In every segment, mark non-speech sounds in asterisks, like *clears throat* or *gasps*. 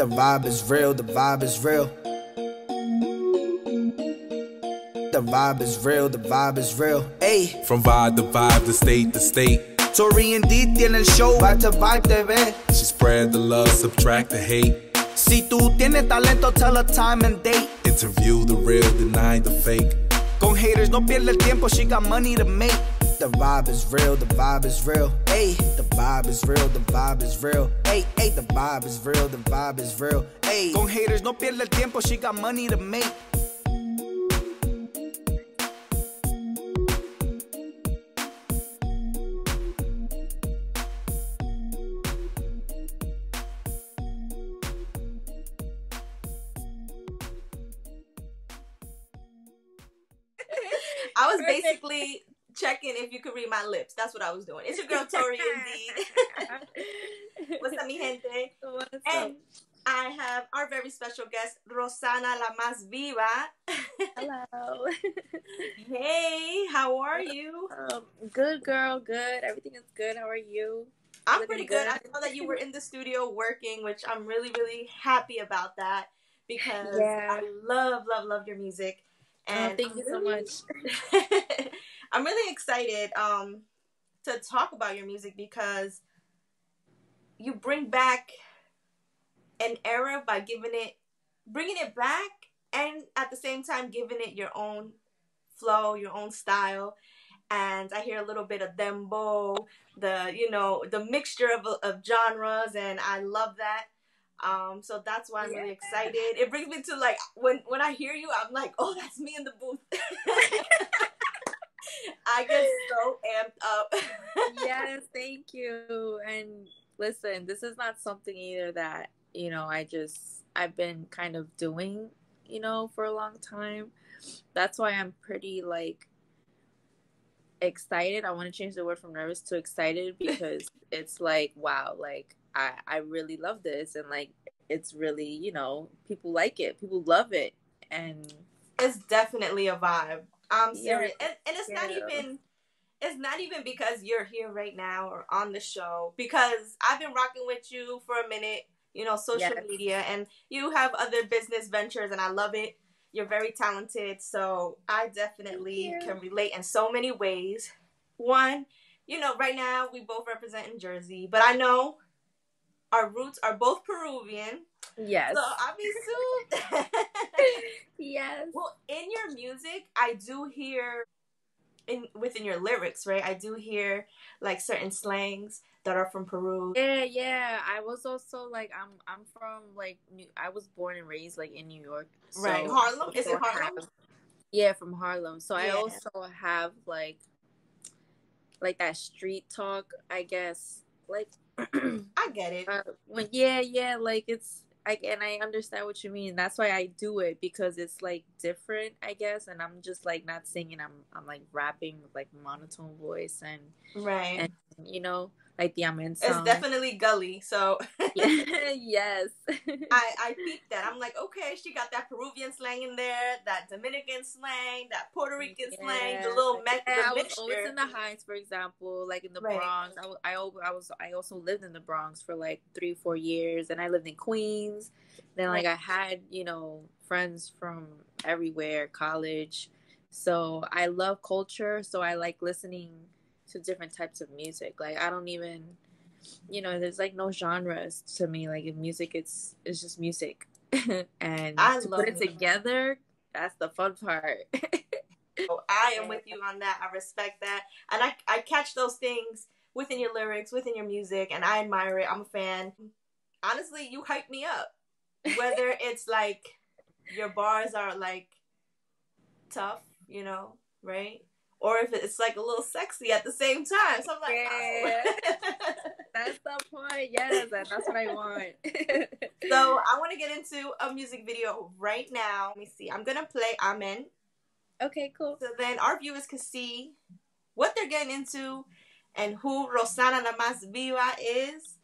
The vibe is real, the vibe is real. The vibe is real, the vibe is real. Ey, From vibe to vibe to state to state. Tori Indeed tienen show, Vibe to Vibe TV. She spread the love, subtract the hate. Si tú tienes talento, tell her time and date. Interview the real, deny the fake. Con haters, no pierde el tiempo, she got money to make. The vibe is real, the vibe is real. Ayy, the vibe is real, the vibe is real. Ayy, ayy, the vibe is real, the vibe is real. Ayy, con haters, no pierde el tiempo, she got money to make. If you could read my lips. That's what I was doing. It's your girl Tori Indeed. *laughs* What's up, mi gente? What's And I have our very special guest, Rosana La Más Viva. Hello. *laughs* hey, how are you? um, good girl, good. Everything is good. How are you? I'm Looking pretty good. I good. saw that you were *laughs* in the studio working, which I'm really, really happy about that because Yeah. I love, love, love your music. And And thank I'm you so much. I'm really excited um, to talk about your music because you bring back an era by giving it, bringing it back, and at the same time giving it your own flow, your own style. And I hear a little bit of dembow, the you know the mixture of of genres, and I love that. Um, so that's why I'm really excited. It brings me to like when when I hear you, I'm like, oh, that's me in the booth. *laughs* *laughs* *laughs* I get so amped up. *laughs* yes, thank you. And listen, this is not something either that, you know, I just I've been kind of doing, you know, for a long time. That's why I'm pretty like excited. I want to change the word from nervous to excited *laughs* because it's like, wow, like I I really love this and like it's really, you know, people like it. People love it. And it's definitely a vibe. I'm Yeah. serious, and, and it's not even. It's not even because you're here right now or on the show. Because I've been rocking with you for a minute. You know, social Yes. media, and you have other business ventures, and I love it. You're very talented, so I definitely can relate in so many ways. One, you know, right now we both represent in Jersey, but I know our roots are both Peruvian. Yes. So I'll be *laughs* soon. yes. Well, in your music, I do hear in within your lyrics, right? I do hear like certain slangs that are from Peru. Yeah, yeah. I was also like I'm I'm from like New I was born and raised like in New York. so Right. Harlem? Is it Harlem? have- yeah, from Harlem. So I also have like like that street talk, I guess. Like *clears throat* I get it. uh, when yeah, yeah, like it's I and I understand what you mean. That's why I do it because it's like different, I guess, and I'm just like not singing. I'm I'm like rapping with like monotone voice and Right. and you know like the amen it's definitely gully. So *laughs* yes. *laughs* I I peeped that. I'm like, okay, she got that Peruvian slang in there, that Dominican slang, that Puerto Rican slang, the little me- Yeah, the I was mixture. always in the Heights, for example, like in the Right. Bronx. I, I, I was I also lived in the Bronx for like three four years, and I lived in Queens. Then like I had you know friends from everywhere, college. So I love culture. So I like listening to different types of music. Like I don't even, you know, there's like no genres to me. Like in music, it's it's just music, *laughs* and I to put it music. together, that's the fun part. *laughs* So I am with you on that. I respect that. And I, I catch those things within your lyrics, within your music, and I admire it. I'm a fan. Honestly, you hype me up. Whether *laughs* it's like your bars are like tough, you know, right? Or if it's like a little sexy at the same time. So I'm like, Yeah. *laughs* oh. That's the point. Yes, that's what I want. *laughs* so I want to get into a music video right now. Let me see. I'm going to play Amen. okay, cool. So then our viewers can see what they're getting into and who Rosana La Más Viva is.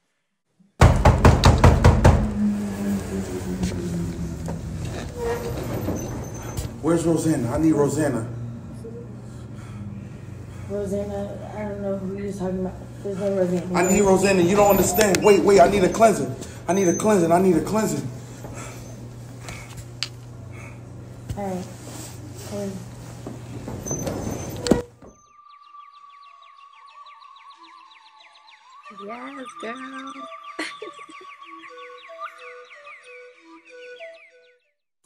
Where's Rosanna? I need Rosanna. Rosanna, I don't know who you're talking about. There's no Rosanna. I need Rosanna. You don't understand. Wait, wait. I need a cleanser. I need a cleansing. I need a cleansing. Hey. Hey. Yes, girl.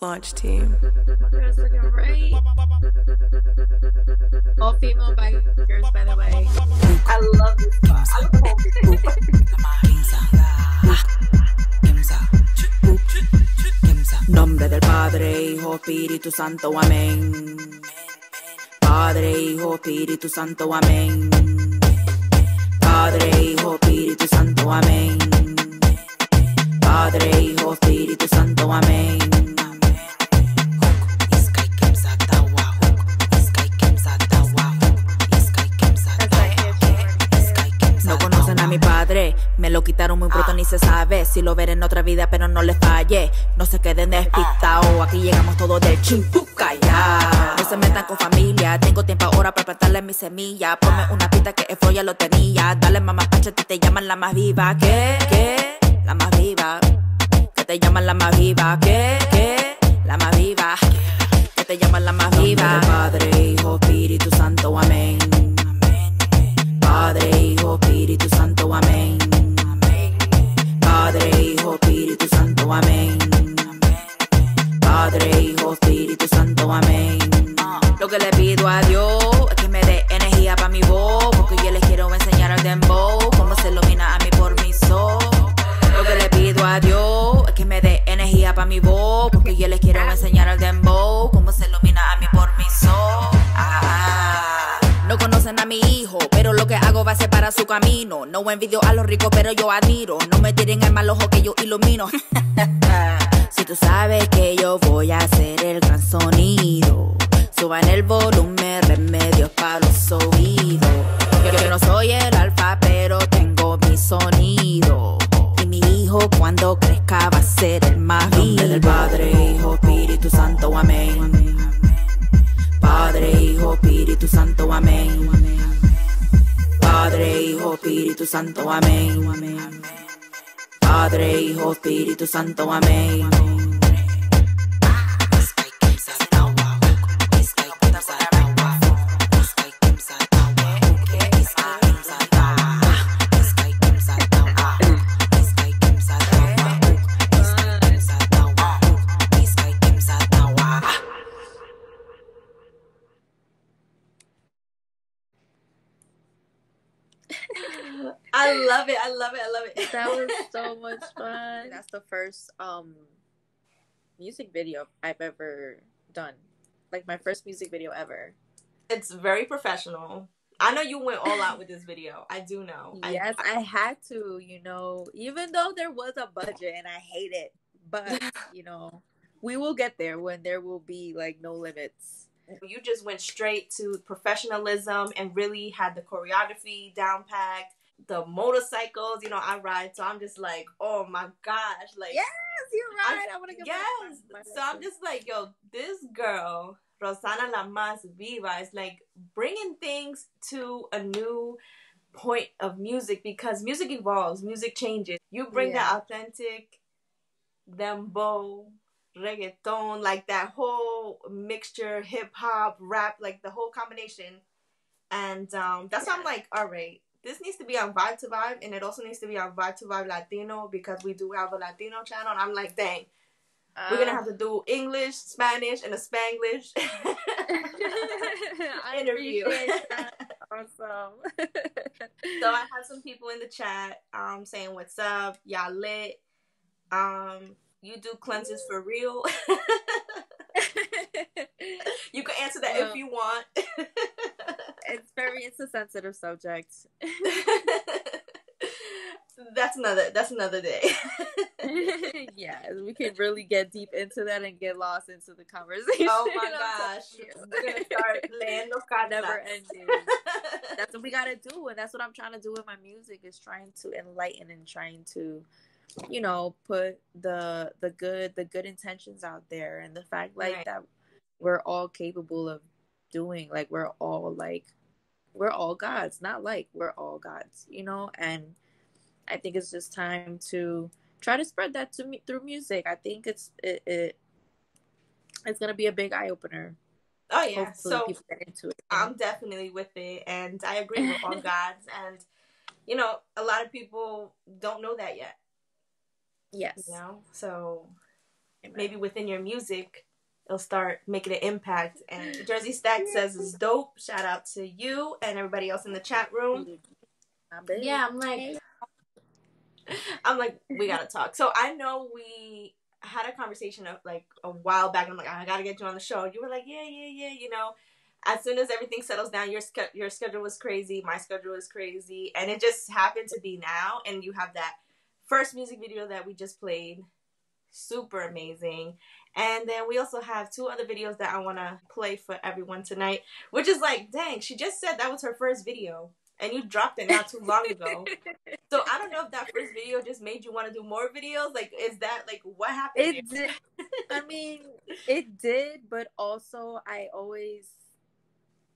Launch team. Girls looking right. All female bikers, by the way. I love this spot. I love the Nombre del Padre, Hijo, Espíritu Santo, amén. Padre, Hijo, Espíritu Santo, amén. Padre, Hijo, Espíritu Santo, amén. Padre, Hijo, Espíritu Santo, amén. Mi padre, me lo quitaron muy pronto, ni se sabe si lo veré en otra vida, pero no les falle. No se queden despistados, aquí llegamos todos del chimpuca ya. No se metan con familia, tengo tiempo ahora para plantarle mi semilla. Ponme una pista que Efro ya lo tenía. Dale mamá pacha, ti te llaman la más viva. ¿Qué? ¿Qué? La más viva. Que te llaman la más viva. ¿Qué? ¿Qué? La más viva. Que te llaman la más viva. Padre, Hijo, Espíritu Santo, amén. Padre, Hijo, Espíritu Santo, amén. Padre, Hijo, Espíritu Santo, amén. Padre, Hijo, Espíritu Santo, amén. Lo que le pido a Dios es que me dé energía para mi voz, porque yo les quiero enseñar al dembow cómo se ilumina a mí por mi sol. Lo que le pido a Dios es que me dé energía para mi voz, porque yo les quiero enseñar al dembow cómo se ilumina a mí por mi sol. Ah. No conocen a pero para su camino. No envidio a los ricos, pero yo admiro. No me tiren el mal ojo que yo ilumino. *laughs* si tú sabes que yo voy a hacer el gran sonido, suban el volumen, remedios para los oídos. Yo, yo no soy el alfa, pero tengo mi sonido. Y mi hijo cuando crezca va a ser el más vivo. del Padre, Espíritu Santo, amén. Padre, Hijo, Espíritu Santo, amén. I love it. I love it. I love it. That *laughs* was so much fun. That's the first um music video I've ever done. Like my first music video ever. It's very professional. I know you went all out with this video. I do know. I- Yes, I, had to, you know, even though there was a budget and I hate it, but *laughs* you know, we will get there when there will be like no limits. you just went straight to professionalism and really had the choreography down packed. The motorcycles, you know, I ride, so I'm just like, oh my gosh, like Yes, you're I'm- right. I, want to get yes. my, my So I'm just like, yo, this girl, Rosana La Más Viva, is like bringing things to a new point of music because music evolves, music changes. You bring Yeah. that authentic dembow, reggaeton, like that whole mixture, hip hop, rap, like the whole combination. And um, that's why I'm like, all right, this needs to be on Vibe to Vibe, and it also needs to be on Vibe to Vibe Latino because we do have a Latino channel. And I'm like, dang, we're gonna have to do English, Spanish, and a Spanglish *laughs* interview. awesome. so I have some people in the chat um saying what's up, y'all lit. Um, you do cleanses for real. *laughs* *laughs* you can answer that Well. if you want. *laughs* it's very it's a sensitive subject. that's another that's another day. yeah, we can really get deep into that and get lost into the conversation. oh my gosh. We're gonna start laying those cards Never ending. That's what we gotta do, and that's what I'm trying to do with my music is trying to enlighten and trying to, you know, put the the good the good intentions out there and the fact like Right. that we're all capable of doing like we're all like we're all gods not like we're all gods you know and i think it's just time to try to spread that to me through music. I think it's it, it it's gonna be a big eye opener. Oh yeah, Hopefully so people get into it. I'm definitely with it, and I agree with all *laughs* gods. And you know, a lot of people don't know that yet. Yes. You know, so Amen. maybe within your music, it'll start making an impact. And *gasps* Jersey Stack says it's dope. Shout out to you and everybody else in the chat room. Yeah, I'm like, *laughs* I'm like, we gotta talk. So I know we had a conversation of like a while back. And I'm like, I gotta get you on the show. You were like, yeah, yeah, yeah. You know, as soon as everything settles down, your sch- your schedule was crazy, my schedule was crazy, and it just happened to be now. And you have that first music video that we just played, super amazing. And then we also have two other videos that I want to play for everyone tonight, which is like, dang, she just said that was her first video, and you dropped it not too long ago. So I don't know if that first video just made you want to do more videos. Like, is that like what happened? It did. *laughs* I mean, it did, but also I always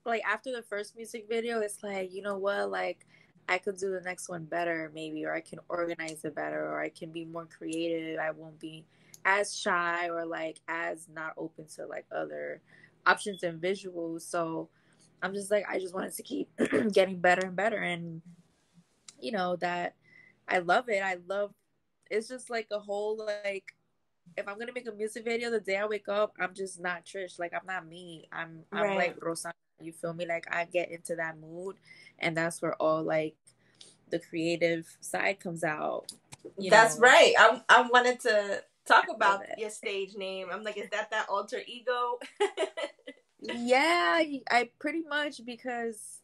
like after the first music video, it's like you know what, like I could do the next one better, maybe, or I can organize it better, or I can be more creative. I won't be as shy or like as not open to like other options and visuals. So I'm just like I just wanted to keep *clears throat* getting better and better, and you know that I love it. I love. It's just like a whole like if I'm gonna make a music video the day I wake up, I'm just not Trish. Like I'm not me. I'm I'm Right. like Rosanna. You feel me? Like I get into that mood, and that's where all like the creative side comes out. That's know? right. I I wanted to talk about your stage name. I'm like, is that that alter ego? *laughs* Yeah, I pretty much because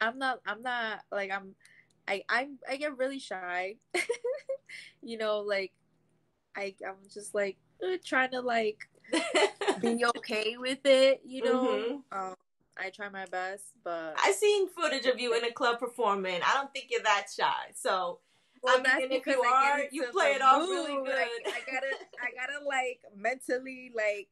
I'm not. I'm not like I'm. I I'm I get really shy. *laughs* you know, like I I'm just like uh, trying to like be *laughs* okay with it, you know. Um, I try my best, but I seen footage of you in a club performing. I don't think you're that shy. So well, I mean, if you are, you play it off really mood. good. Like, I gotta, I gotta like mentally like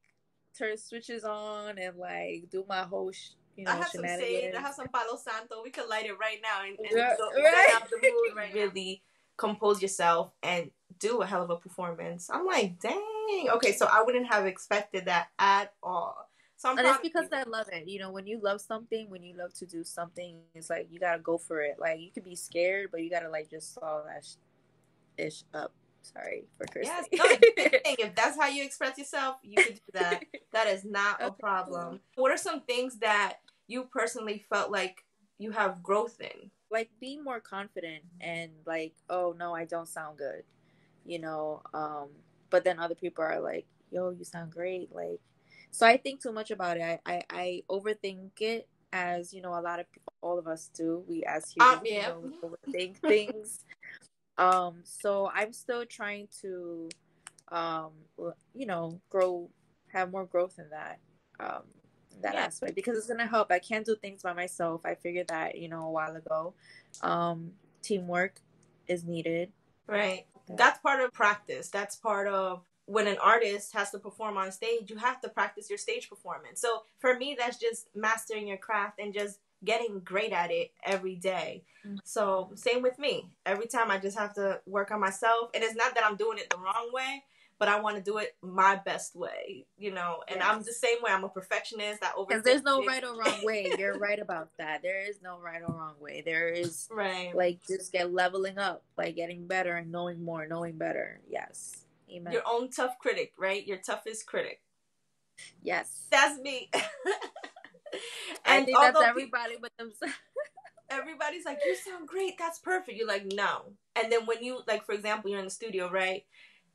turn switches on and like do my whole, sh- you know, I have some sage. shenanigans. I have some Palo Santo. We could light it right now and, and Yeah, go, right. the mood *laughs* right really compose yourself and do a hell of a performance. I'm like, dang. Okay, so I wouldn't have expected that at all. So I'm and it's because. I love it. You know, when you love something, when you love to do something, it's like you gotta go for it. Like you could be scared, but you gotta like just saw that sh- ish up. Sorry for cursing. Yes, *laughs* no, if that's how you express yourself, you can do that. *laughs* That is not a problem. What are some things that you personally felt like you have growth in? like be more confident and like oh no i don't sound good you know um but then other people are like yo you sound great like so i think too much about it i i, I overthink it as you know a lot of people all of us do we as humans Um, yeah. you know, we *laughs* overthink things um so i'm still trying to um you know grow have more growth in that um that Yeah. aspect because it's gonna help. I can't do things by myself. I figured that you know a while ago. Um, teamwork is needed. Right. That's part of practice. That's part of when an artist has to perform on stage, you have to practice your stage performance. So for me, that's just mastering your craft and just getting great at it every day. Mhm. So same with me. Every time I just have to work on myself. And it's not that I'm doing it the wrong way, but I want to do it my best way, you know. And I'm the same way. I'm a perfectionist. I over. Because there's no right or wrong way. You're right about that. There is no right or wrong way. There is Right. like just get leveling up, like getting better and knowing more, knowing better. Yes. Amen. Your own tough critic, right? Your toughest critic. yes. That's me. *laughs* I think that's everybody but themselves. *laughs* everybody's like, you sound great, that's perfect. You're like, no. And then when you like, for example, you're in the studio, right?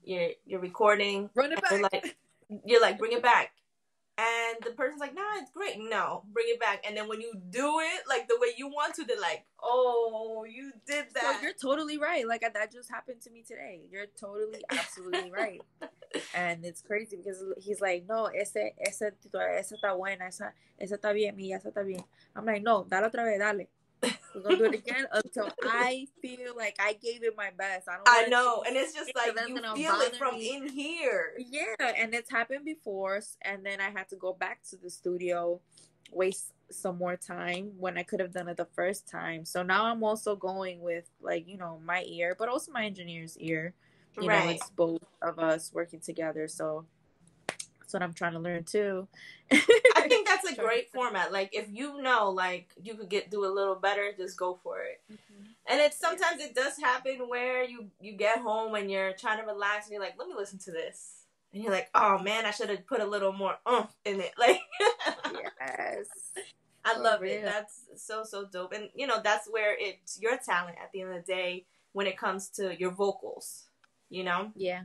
You're you're recording, Run it and you're back. like, you're like, bring it back. And the person's like, nah, it's great. No, bring it back. And then when you do it like the way you want to, they're like, oh, you did So that. you're totally right. Like uh, that just happened to me today. You're totally, absolutely right. *laughs* And it's crazy because he's like, no, ese, ese, esa está buena, esa, esa está bien, mía, esa está bien. I'm like, no, dale otra vez, dale. We're gonna do it again until I feel like I gave it my best. I don't. I know. And it's just like you feel it from me. in here. Yeah, and it's happened before, and then I had to go back to the studio, waste some more time when I could have done it the first time. So now I'm also going with like, you know, my ear, but also my engineer's ear. You Right. know, it's both of us working together. So what I'm trying to learn too. I think that's a *laughs* great format. Like if you know, like you could get do a little better, just go for it. Mm-hmm. And it's sometimes it does happen where you you get home and you're trying to relax and you're like, let me listen to this, and you're like, oh man, I should have put a little more umph in it. *laughs* Like, yes. I love it. real. That's so so dope. And you know that's where it's your talent at the end of the day when it comes to your vocals. You know. Yeah.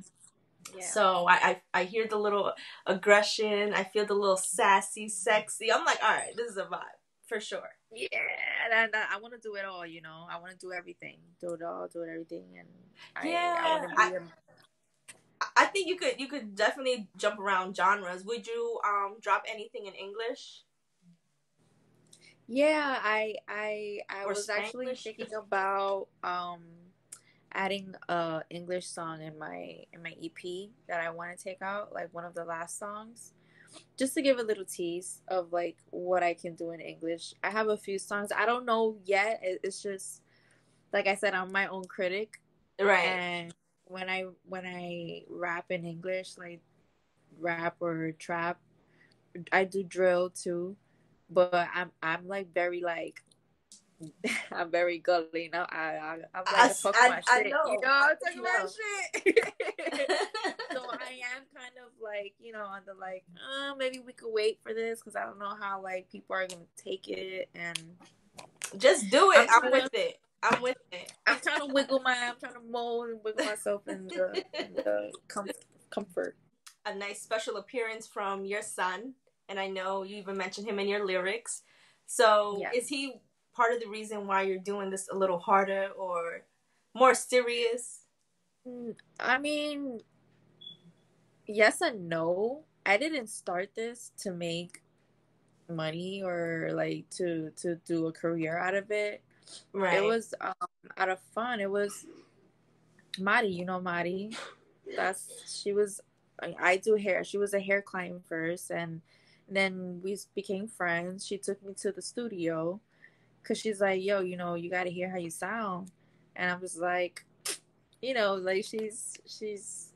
Yeah. So I, I I hear the little aggression. I feel the little sassy, sexy. I'm like, all right, this is a vibe for sure. yeah, and I, I want to do it all. You know, I want to do everything, do it all, do it everything, and I, Yeah, I to be. think you could you could definitely jump around genres. Would you um drop anything in English? Yeah, I I I Or was actually thinking about um adding a English song in my in my EP that I want to take out, like one of the last songs. Just to give a little tease of like what I can do in English. I have a few songs. I don't know yet. It's just like I said, I'm my own critic. Right. And when I when I rap in English, like rap or trap, I do drill too. But I'm I'm like very like *laughs* I'm very gully. No, I, I I'm I- like fuck I- my I shit. know. You know, I'm talking about shit. *laughs* so *laughs* I am kind of like you know on the like uh, maybe we could wait for this because I don't know how like people are gonna take it and Just do it. I'm I'm, with it. I'm with it. I'm trying to wiggle my I'm trying to mold and wiggle myself in the, in the com- comfort. a nice special appearance from your son, and I know you even mentioned him in your lyrics. So, Yeah. is he part of the reason why you're doing this a little harder or more serious? Mm, I mean, yes and no. I didn't start this to make money or like to to do a career out of it. Right. It was um, out of fun. It was Mari, you know Mari. That's she was. I, I do hair. She was a hair client first, and then we became friends. She took me to the studio because she's like, "Yo, you know, you got to hear how you sound," and I was like, you know, like she's she's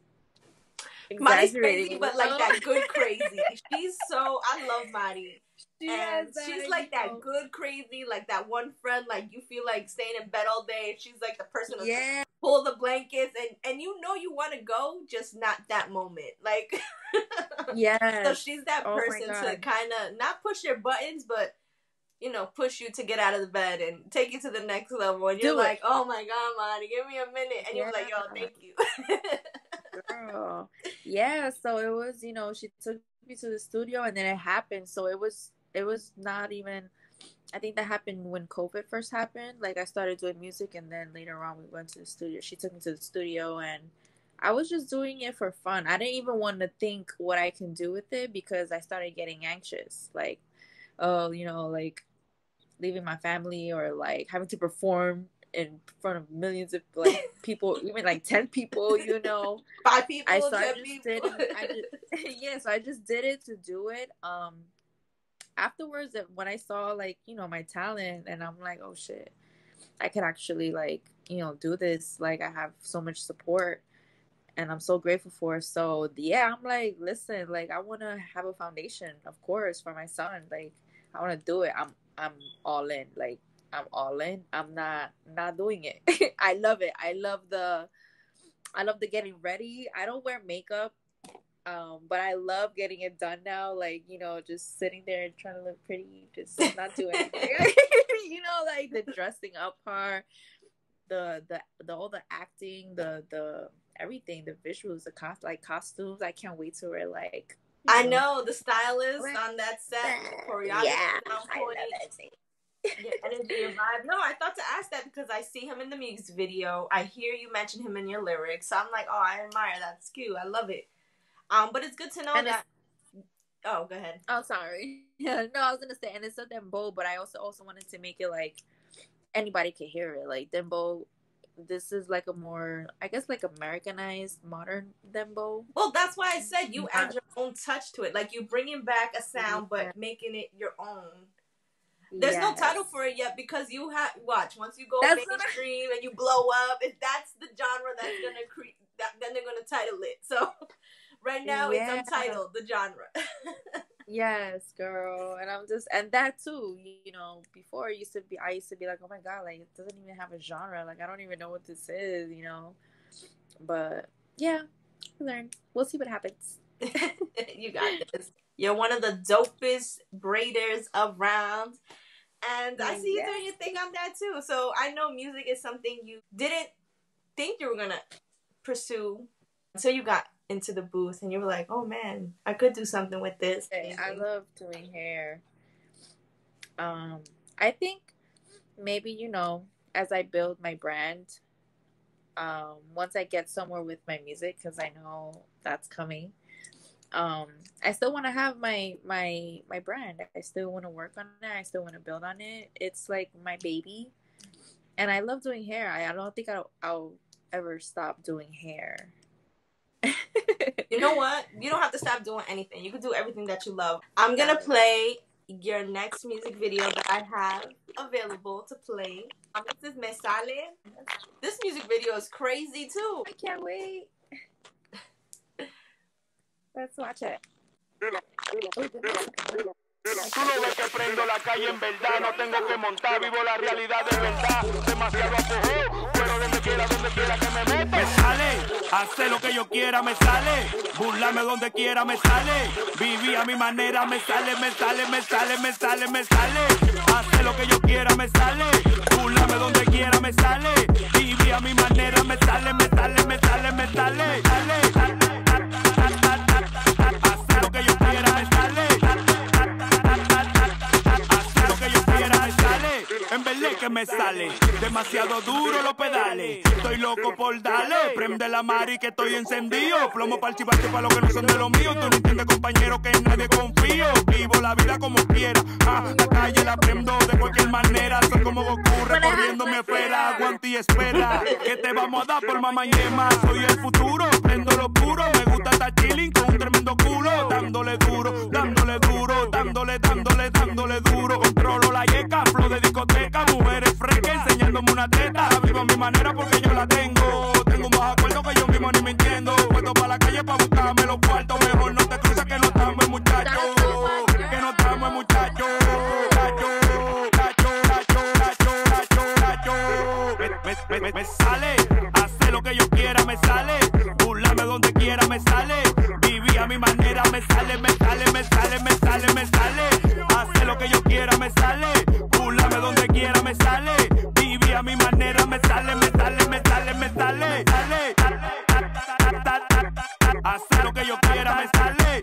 exaggerating, crazy, but like that good *laughs* crazy. she's so I love Mari. She and has she's like that know. good crazy, like that one friend, like you feel like staying in bed all day. She's like the person to Yeah, pull the blankets and and you know you want to go, just not that moment. Like *laughs* yeah. so she's that Oh person to kind of not push your buttons, but you know push you to get out of the bed and take you to the next level. And you're it. like, oh my god, Monty, give me a minute, and you're like, yo, thank you. girl. Yeah, so it was, you know, she took me to the studio and then it happened. So it was it was not even I think that happened when COVID first happened. Like I started doing music and then later on we went to the studio. She took me to the studio and I was just doing it for fun. I didn't even want to think what I can do with it because I started getting anxious. Like, oh, you know, like leaving my family or like having to perform in front of millions of like *laughs* people, even like 10 people, you know. Five people, I so I just people. did it. I *laughs* just, *laughs* yeah, so I just did it to do it. Um, afterwards, when I saw like you know my talent, and I'm like, oh shit, I could actually like you know do this. Like I have so much support, and I'm so grateful for. it. So yeah, I'm like, listen, like I want to have a foundation, of course, for my son. Like I want to do it. I'm I'm all in. Like I'm all in. I'm not not doing it. *laughs* I love it. I love the I love the getting ready. I don't wear makeup. Um, but I love getting it done now, like, you know, just sitting there and trying to look pretty, just not doing *laughs* anything. *laughs* you know, like the dressing up part, the the the all the acting, the the everything, the visuals, the cost like costumes. I can't wait to wear like I know the stylist on that set, choreography Yeah, I point. love it. Yeah, energy and vibe. No, I thought to ask that because I see him in the music video. I hear you mention him in your lyrics. So I'm like, oh, I admire that. Cute. I love it. Um, but it's good to know And that. Oh, go ahead. Oh, sorry. Yeah, *laughs* no, I was gonna say, and it's a dembow, but I also also wanted to make it like anybody could hear it. Like dembow, this is like a more, I guess, like Americanized modern dembow. Well, that's why I said you add your own touch to it. Like you bringing back a sound, but making it your own. There's no title for it yet because you have watch once you go That's what I- mainstream and you blow up. If that's the genre that's gonna create, that, then they're gonna title it. So *laughs* right now Yeah. it's untitled the genre. *laughs* Yes, girl. And I'm just and that too, you know, before it used to be I used to be like, Oh my god, like it doesn't even have a genre. Like I don't even know what this is, you know. But yeah, learn. We'll see what happens. *laughs* you got this. You're one of the dopest braiders around. And I see you doing your thing on that too. So I know music is something you didn't think you were gonna pursue until you got into the booth and you were like, oh man, I could do something with this. Hey, I love doing hair. Um, I think maybe you know, as I build my brand, um, once I get somewhere with my music, because I know that's coming. Um, I still want to have my my my brand. I still want to work on it. I still want to build on it. It's like my baby, and I love doing hair. I, I don't think I'll, I'll ever stop doing hair. *laughs* You know what? You don't have to stop doing anything. You can do everything that you love. I'm gonna play your next music video that I have available to play. Um, this is Me Sale. This music video is crazy too. I can't wait. Let's watch it. Tú no ves que prendo la calle en verdad, no tengo que montar, vivo la realidad de verdad. Demasiado apogeo, pero donde quiera, donde quiera que me meta. Me sale, hacer lo que yo quiera, me sale. Burlarme donde quiera, me sale. Vivir a mi manera, me sale, me sale, me sale, me sale, me sale. Hacer lo que yo quiera, me sale. Burlarme donde quiera, me sale. Vivir a mi manera, me sale, me sale, me sale, me sale. Sale, sale. En verdad que me sale. Demasiado duro los pedales. Estoy loco por darle. Prende la mari que estoy encendido. Plomo para el chivarte para los que no son de lo mío. Tú no entiendes, compañero, que en nadie confío. Vivo la vida como quiera. Ah, la calle la prendo de cualquier manera. Soy como Goku recorriendo mi esfera. Aguanta y espera. Que te vamos a dar por mamá yema. Soy el futuro. Prendo lo puro. Me gusta estar chilling con un tremendo culo. Dándole duro, dándole duro. Dándole, dándole, dándole duro. La yeca, flow de discoteca. Mujeres frescas enseñándome una teta. Vivo a mi manera porque yo la tengo. Tengo más acuerdo que yo mismo ni mintiendo. Puesto para la calle para buscarme los cuartos. Mejor no te cruces que no estamos muchachos. Que no estamos muchachos. Cacho, cacho, cacho. Me, me, me, me sale. Sale. Burlarme donde quiera me sale. Vivir a mi manera me sale, me sale, me sale, me sale. Sale. Hacer lo que yo quiera me sale.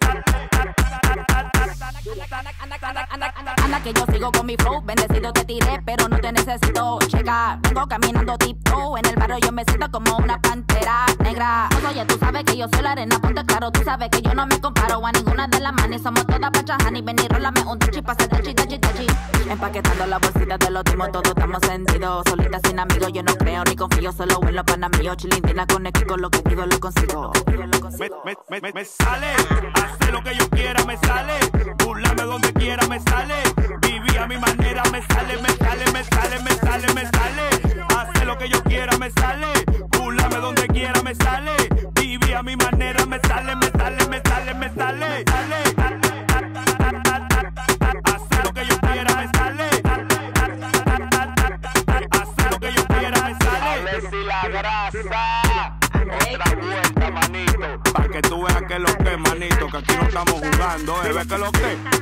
Anda que yo sigo con mi flow, bendecido te tiré, pero no te necesito. Checa, vengo caminando tiptoe, en el barrio yo me siento como una pantera negra. Oye, tú sabes que yo soy la arena, ponte claro, tú sabes que yo no me comparo a ninguna de las manis, somos todas pachas, honey, ven y rólame un tachi, pasa tachi, tachi, tachi. Empaquetando la bolsita de los timos, todos estamos sentidos. Solita sin amigos, yo no creo ni confío, solo en los panas míos. Chilintina con equipo, lo que digo lo consigo. me, me, me, me, sale. Hacer lo que yo quiera me sale. Burlarme donde quiera me sale. Vivir a mi manera me sale, me sale, me sale, me sale, me sale. Hacer lo que yo quiera me sale. Burlarme donde quiera me sale. Que lo que?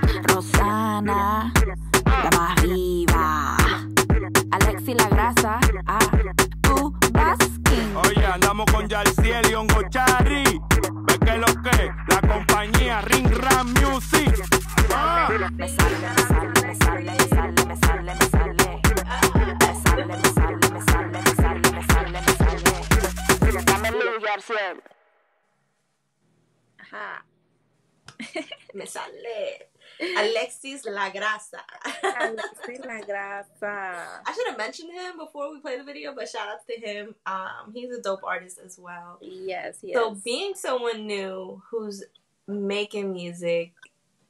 I should have mentioned him before we play the video, but shout out to him. Um, he's a dope artist as well. Yes, yes. So being someone new who's making music,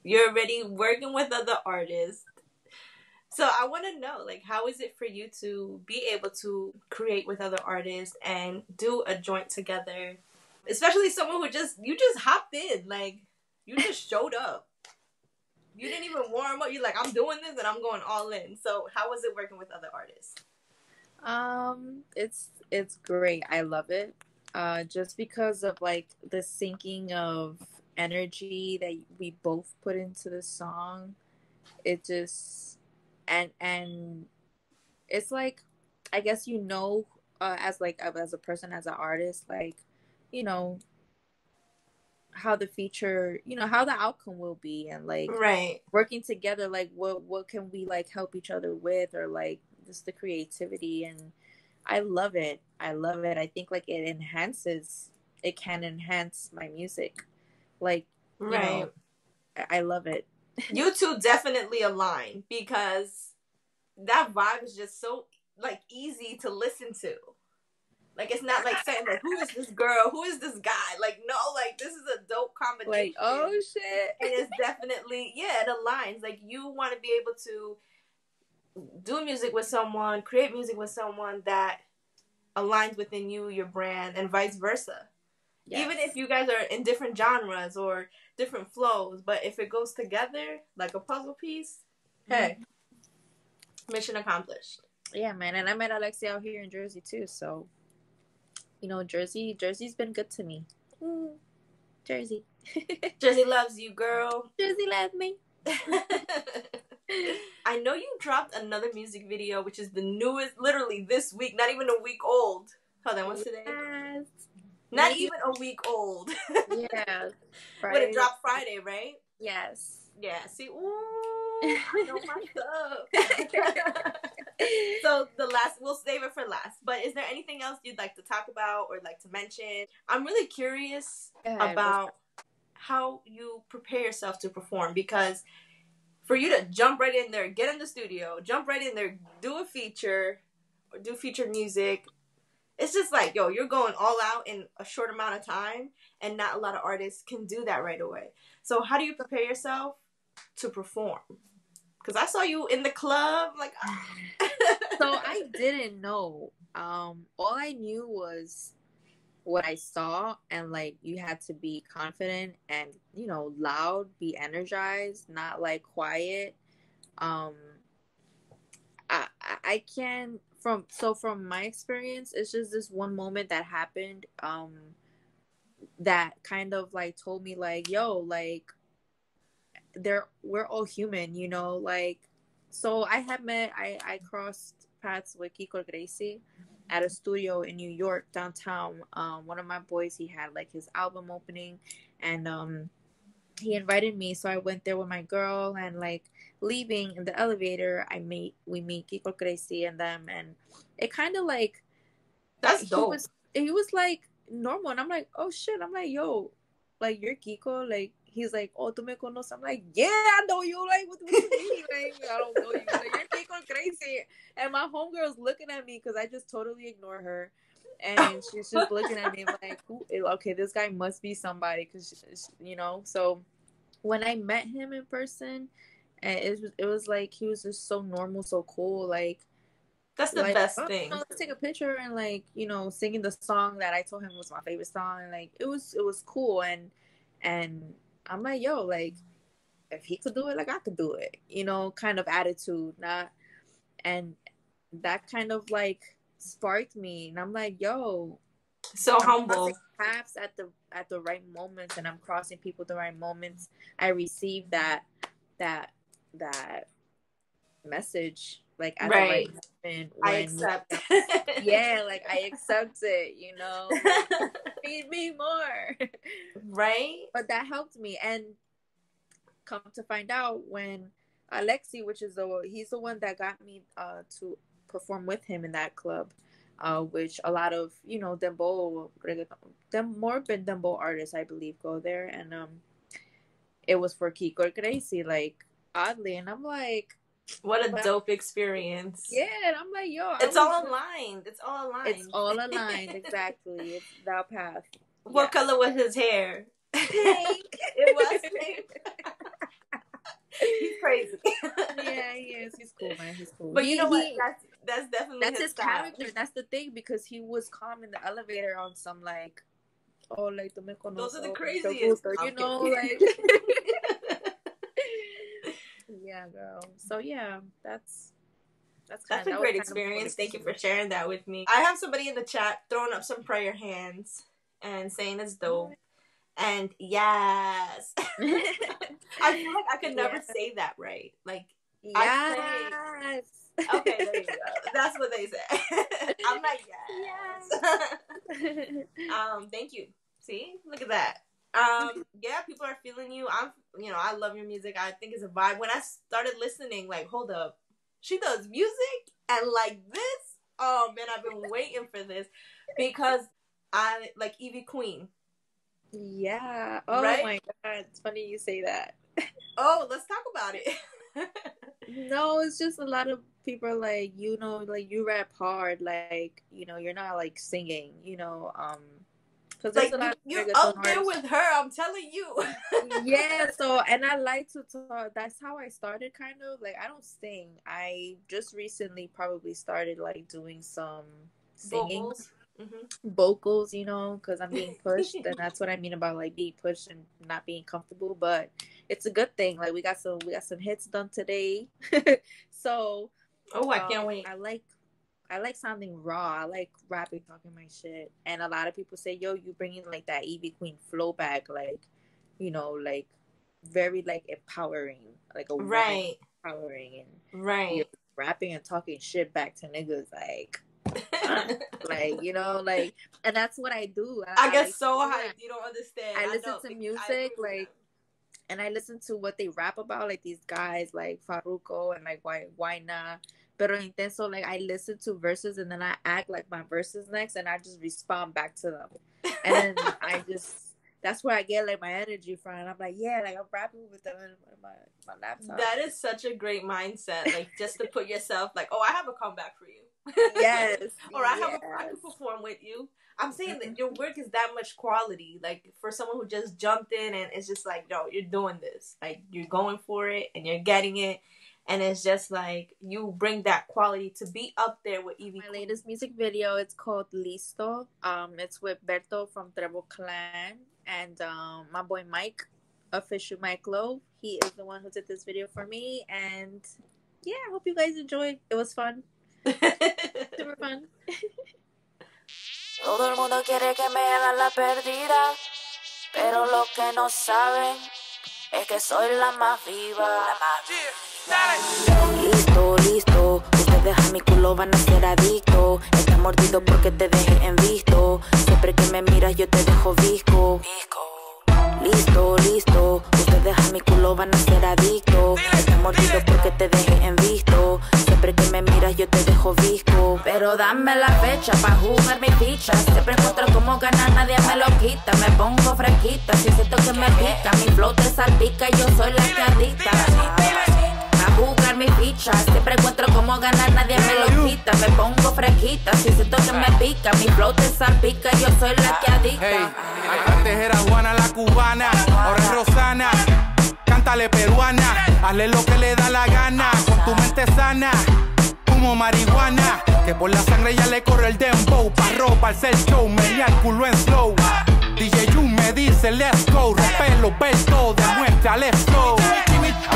you're already working with other artists. So I want to know, like, how is it for you to be able to create with other artists and do a joint together, especially someone who just you just hopped in, like you just showed up. You didn't even warm up. You're like, I'm doing this and I'm going all in. So how was it working with other artists? Um, it's it's great. I love it. Uh, just because of like the syncing of energy that we both put into the song, it just and and it's like I guess you know uh, as like as a person as an artist like you know how the feature you know how the outcome will be and like right. working together like what what can we like help each other with or like just the creativity and i love it. I love it. I think like it enhances it can enhance my music. Like right know, I, I love it. You two definitely align because that vibe is just so like easy to listen to like it's not like saying like who is this girl? Who is this guy? Like no, like this is a dope combination. Like oh shit. And it's definitely yeah, it aligns. Like you want to be able to do music with someone, create music with someone that aligns within you, your brand, and vice versa. Yes. Even if you guys are in different genres or different flows, but if it goes together like a puzzle piece, mm-hmm. hey, mission accomplished. Yeah, man. And I met Alexia out here in Jersey too, so you know, Jersey, Jersey's been good to me. Mm, Jersey. *laughs* Jersey loves you, girl. Jersey loves me. *laughs* I know you dropped another music video, which is the newest, literally this week, not even a week old. Hold on, what's today? Yes. Not even a week old. *laughs* yeah. But it dropped Friday, right? Yes. Yeah. See, ooh, I know my *laughs* *laughs* so the last we'll save it for last but is there anything else you'd like to talk about or like to mention? I'm really curious about how you prepare yourself to perform because for you to jump right in there get in the studio jump right in there do a feature or do featured music it's just like yo you're going all out in a short amount of time and not a lot of artists can do that right away. So how do you prepare yourself to perform because I saw you in the club. Like, so *laughs* I didn't know. Um, all I knew was what I saw, and like you had to be confident and you know loud, be energized, not like quiet. Um, I I can from so from my experience, it's just this one moment that happened. Um, that kind of like told me like, yo, like they're we're all human, you know. Like, so I had met, I I crossed paths with Kiko el Crazy at a studio in New York downtown. Um, one of my boys, he had like his album opening, and um, he invited me, so I went there with my girl, and like leaving in the elevator, I meet we meet Kiko el Crazy and them, and it kind of like that's he dope. Was, he was like normal, and I'm like, oh shit, I'm like, yo, like you're Kiko, like he's like, oh, tú me conoces. I'm like, yeah, I know you. Like, what, what you mean? Like, I don't know you. Like, you're going crazy. And my homegirl's looking at me because I just totally ignore her. And *laughs* she's just looking at me like, eh, okay, this guy must be somebody because, you know. So when I met him in person, and it was, it was like he was just so normal, so cool. Like, that's the like, best oh, thing. let's take a picture and like you know singing the song that I told him was my favorite song. And like it was it was cool and and I'm like, yo, like if he could do it, like I could do it, you know, kind of attitude, not and that kind of like sparked me and I'm like, yo, so I'm humble. Paths at the at the right moments and I'm crossing people the right moments. I receive that that that message like at right. the right moment. I accept. *laughs* yeah, like I accept it, you know. *laughs* Feed me more. *laughs* Right? But that helped me. And come to find out when Alexi, which is the he's the one that got me uh to perform with him in that club. Uh, which a lot of you know dembow, them more been dembow artists I believe go there, and um, it was for Kiko el Crazy, like oddly, and I'm like, what a dope experience. Yeah, and I'm like, yo, it's all aligned. It's all aligned. It's all *laughs* aligned, exactly. It's that path. What yeah. color was his hair? Pink. *laughs* it was pink. He's crazy. *laughs* yeah, he is. He's cool, man. He's cool. But He- you know what? he- That's that's definitely that's his, his character. That's the thing because he was calm in the elevator on some like, oh, like tú me Those are the craziest. You know, like. Yeah, girl. So yeah, that's that's That's kinda- a that great of experience. Thank you for sharing that with me. I have somebody in the chat throwing up some prayer hands and saying it's dope. And yes. *laughs* I feel like I could never Yeah. say that right. Like, Yes. okay, there you go. That's what they say. *laughs* I'm like, *laughs* yes. um, thank you. See? Look at that. Um, yeah, people are feeling you. I'm, you know, I love your music. I think it's a vibe. When I started listening, like, hold up, she does music and like this. Oh man, I've been waiting for this because I like Ivy Queen. yeah. Oh Right? my god, it's funny you say that. *laughs* Oh, let's talk about it. *laughs* No, it's just a lot of people like, you know, like you rap hard, like, you know, you're not like singing, you know, um, because there's like you, you're up there with her. I'm telling you. yeah, *laughs* so and I like to talk. That's how I started, kind of like I don't sing. I just recently probably started like doing some singing Vocals. Mhm. vocals, you know, because I'm being pushed, and *laughs* that's what I mean about like being pushed and not being comfortable. But it's a good thing. Like we got some, we got some hits done today. *laughs* so Oh, I um, can't wait. I like, I like sounding raw. I like rapping, talking my shit. And a lot of people say, "Yo, you bringing like that Ivy Queen flow back, like, you know, like very like empowering, like a Right, empowering and right. rapping and talking shit back to niggas, like." *laughs* like you know like and that's what i do I get like so hyped. You don't understand. I listen know. to music, like, and I listen to what they rap about, like these guys like Farruko and like why why not Pero Intenso, like I listen to verses and then I act like my verses next and I just respond back to them. And I *laughs* just that's where I get like my energy from. And I'm like, yeah, like I'm rapping with them in my, my laptop. That is such a great mindset. Like just to put yourself like, oh, I have a comeback for you. yes. *laughs* or I have a, I can perform with you. I'm saying that your work is that much quality. Like for someone who just jumped in and it's just like, no, you're doing this. Like you're going for it and you're getting it. And it's just like you bring that quality to be up there with Ivy. My latest music video, it's called Listo. Um, it's with Berto from Treble Clan and um, my boy Mike, official Mike Lowe. He is the one who did this video for me, and yeah, I hope you guys enjoyed. It was fun, *laughs* super fun. Todo el mundo quiere que me hagan la perdida, pero lo que no saben es que soy la más viva. Listo, listo, ustedes a mi culo van a ser adictos. Estás mordido porque te dejé en visto. Siempre que me miras yo te dejo visco. Listo, listo, ustedes a mi culo van a ser adictos. Estás mordido porque te dejé en visto. Siempre que me miras yo te dejo visco. Pero dame la fecha pa' jugar mi ficha. Siempre encuentro cómo ganar, nadie me lo quita. Me pongo fresquita, si siento que me pica. Mi flow te salpica, yo soy la que adicta. Jugar mi ficha, siempre encuentro cómo ganar, nadie me lo quita. Me pongo fresquita, si siento que me pica. Mi flow te salpica, yo soy la que adicta. Hey, antes era Juana la cubana, ahora es Rosana. Cántale peruana, hazle lo que le da la gana. Con tu mente sana, como marihuana. Que por la sangre ya le corre el dembow. Pa' ropa, el show, me el culo en slow. DJ Yu me dice, let's go. Repelo, todo, demuestra, let's go.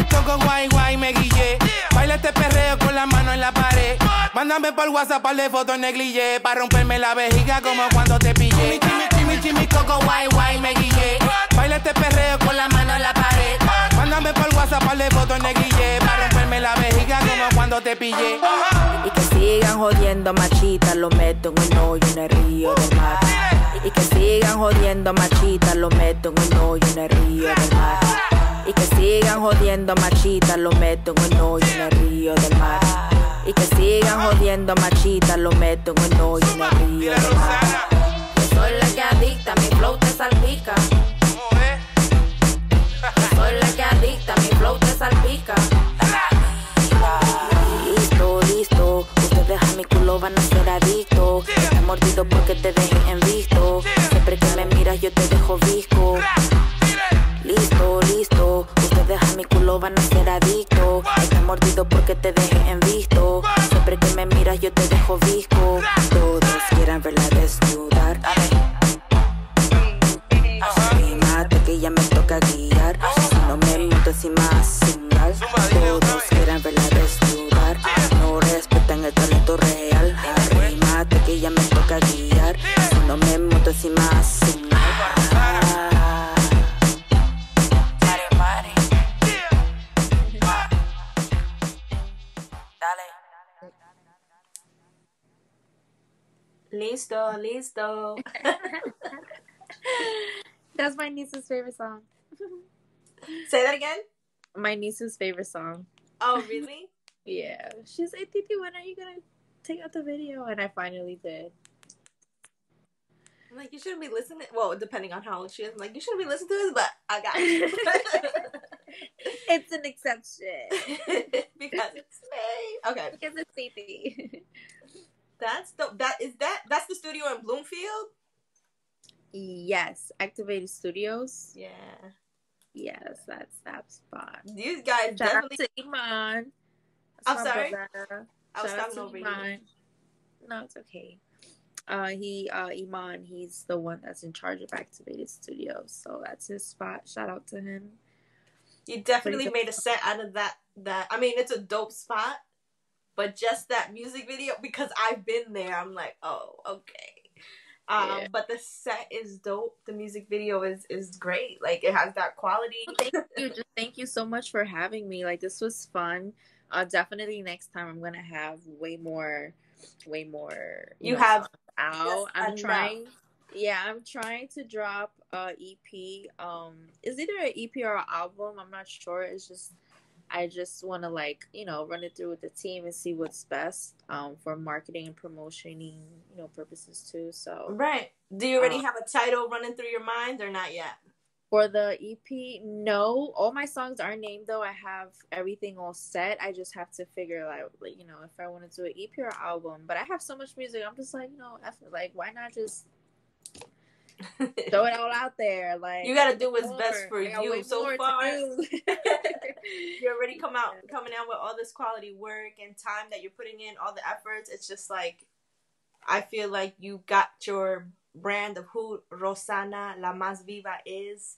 Toco guay guay, me guillé. Baila este perreo con la mano en la pared. Mándame por WhatsApp par de fotos negligé. Pa' romperme la vejiga como cuando te pillé. Chimi, chimi, coco, guay, guay, me guillé. Baila este perreo con la mano en la pared. Mándame por WhatsApp par de fotos negligé. Pa' romperme la vejiga como cuando te pillé. Y que sigan jodiendo machita, lo meto en un hoyo en el río del mar. Y que sigan jodiendo machita, lo meto en un hoyo en el río del mar. Y que sigan jodiendo machita, lo meto en un hoyo en el río del mar. Y que sigan jodiendo machita, lo meto en un hoyo en el río del mar. Yo soy la que adicta, mi flow te salpica. Soy la que adicta, mi flow te salpica. Listo, listo. Ustedes a mi culo van a ser adictos. Estás mordido porque te dejé te deje Listo. *laughs* That's my niece's favorite song. *laughs* Say that again. My niece's favorite song. Oh, really? *laughs* Yeah. She's like, Titi, when are you gonna take out the video? And I finally did. I'm like, you shouldn't be listening. Well, depending on how old she is, I'm like, you shouldn't be listening to this, but I got you. it's an exception. because it's me. Okay, Because it's Titi. That's the that is that that's the studio in Bloomfield. yes. Activated Studios. Yeah, Yes, that's that spot. these guys Shout out definitely. to Iman. I'm sorry? brother. I was out talking over you. No, it's okay. Uh, he, uh, Iman, he's the one that's in charge of Activated Studios, so that's his spot. Shout out to him. You definitely made a set out of that. That I mean, it's a dope spot, but just that music video because I've been there. I'm like, oh, okay. Um, Yeah. but the set is dope. The music video is is great. Like it has that quality. Thank you, just thank you so much for having me. Like this was fun. Uh, definitely next time I'm gonna have way more, way more. You know, have out. I'm enough. trying. Yeah, I'm trying to drop a EP. Um, is either an EP or an album. I'm not sure. It's just I just want to like you know run it through with the team and see what's best um for marketing and promotioning you know purposes too. So Right. Do you already Uh, have a title running through your mind or not yet? For the EP, no. All my songs are named though. I have everything all set. I just have to figure out, like, you know, if I want to do an EP or album. But I have so much music. I'm just like, you know, F like, why not just *laughs* throw it all out there? Like, You gotta do what's more. best for you. So far, *laughs* *laughs* you already come out coming out with all this quality work and time that you're putting in, all the efforts. It's just like I feel like you got your brand of who Rosana La Más Viva is,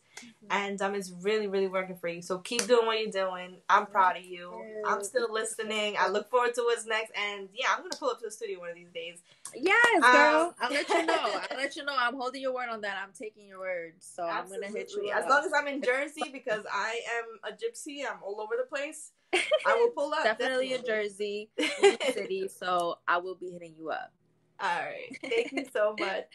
and um, it's really, really working for you. So keep doing what you're doing. I'm proud of you. I'm still listening. I look forward to what's next, and yeah, I'm gonna pull up to the studio one of these days. yes, girl. Um, I'll let you know. *laughs* I'll let you know. I'm holding your word on that. I'm taking your word. So I'm gonna hit you Absolutely. up. As long as I'm in Jersey, because I am a gypsy, I'm all over the place. I will pull up. definitely in Jersey, New York City. *laughs* So I will be hitting you up. All right. Thank you so much. *laughs*